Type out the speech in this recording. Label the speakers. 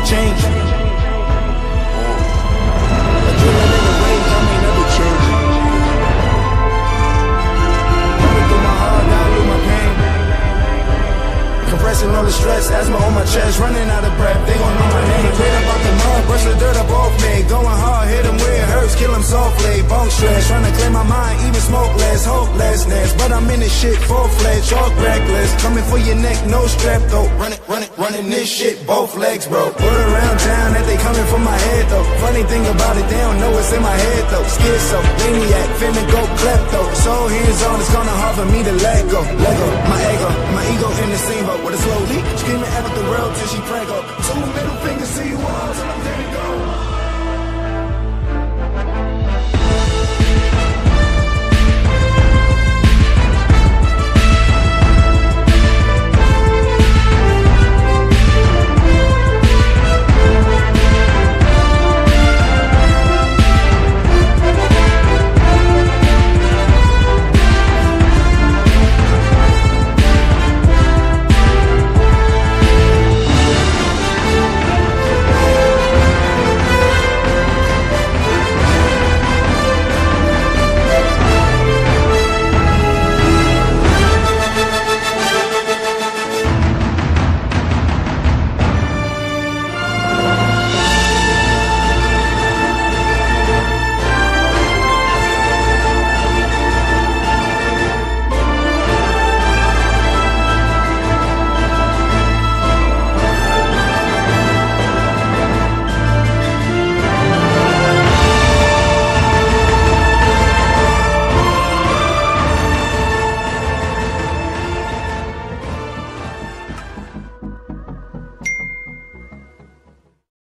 Speaker 1: never change. Adrenaline I change. Running through my heart, through my pain. Compressing all the stress, asthma on my chest, running out of breath. They gon' know my name. Great about the mud, brush the dirt up off me. Going hard, hit 'em where it hurts, kill 'em softly. Bone stress, trying to clear my mind, even smoke. But I'm in this shit full fledged, all reckless. Coming for your neck, no strap though. Run it, run it, running this shit, both legs, bro. Word around town that they coming for my head though. Funny thing about it, they don't know it's in my head though. Schizo, maniac, finna go klepto. So hands on, it's gonna hard for me to let go. Lego, my ego, my ego in the same boat with a slow leak. Screaming at the world till she prank up. Two middle fingers.